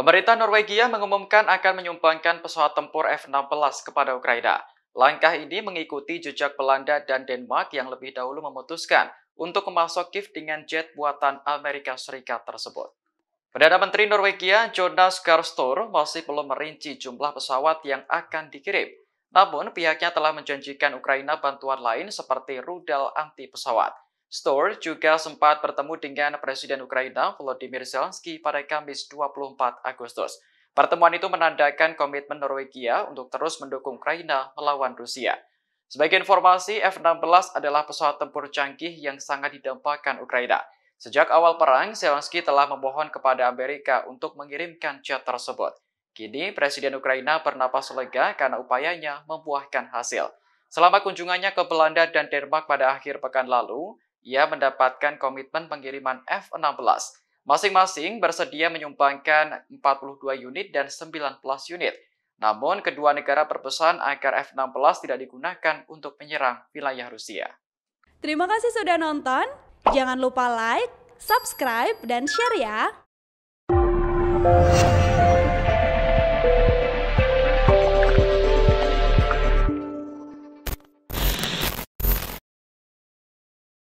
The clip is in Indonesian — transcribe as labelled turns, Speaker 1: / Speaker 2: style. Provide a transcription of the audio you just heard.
Speaker 1: Pemerintah Norwegia mengumumkan akan menyumbangkan pesawat tempur F-16 kepada Ukraina. Langkah ini mengikuti jejak Belanda dan Denmark yang lebih dahulu memutuskan untuk memasok gift dengan jet buatan Amerika Serikat tersebut. Perdana Menteri Norwegia Jonas Gahr masih belum merinci jumlah pesawat yang akan dikirim. Namun, pihaknya telah menjanjikan Ukraina bantuan lain seperti rudal anti pesawat. Store juga sempat bertemu dengan Presiden Ukraina Volodymyr Zelensky pada Kamis 24 Agustus. Pertemuan itu menandakan komitmen Norwegia untuk terus mendukung Ukraina melawan Rusia. Sebagai informasi, F-16 adalah pesawat tempur canggih yang sangat didambakan Ukraina. Sejak awal perang, Zelensky telah memohon kepada Amerika untuk mengirimkan jet tersebut. Kini, Presiden Ukraina bernapas lega karena upayanya membuahkan hasil. Selama kunjungannya ke Belanda dan Denmark pada akhir pekan lalu, ia mendapatkan komitmen pengiriman F-16. Masing-masing bersedia menyumbangkan 42 unit dan 19 unit. Namun, kedua negara berpesan agar F-16 tidak digunakan untuk menyerang wilayah Rusia.
Speaker 2: Terima kasih sudah nonton. Jangan lupa like, subscribe, dan share ya.